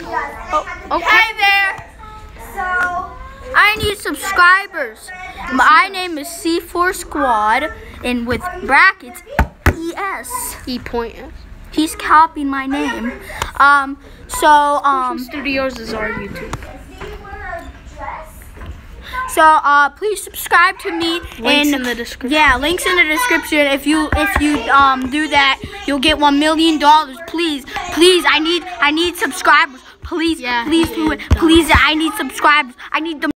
movie that she does. And I Okay there. So, I need subscribers. My name is C4 Squad, and with brackets, ES. E point S. He's copying my name. Um, so, um, Studios is our YouTube. does he wear a dress? so, uh, please subscribe to me. Links and, in the description. Yeah, links in the description. If you, if you, um, do that, you'll get one million dollars. Please, please, I need, I need subscribers. Please, Yeah, please do it. Please, I need subscribers. I need the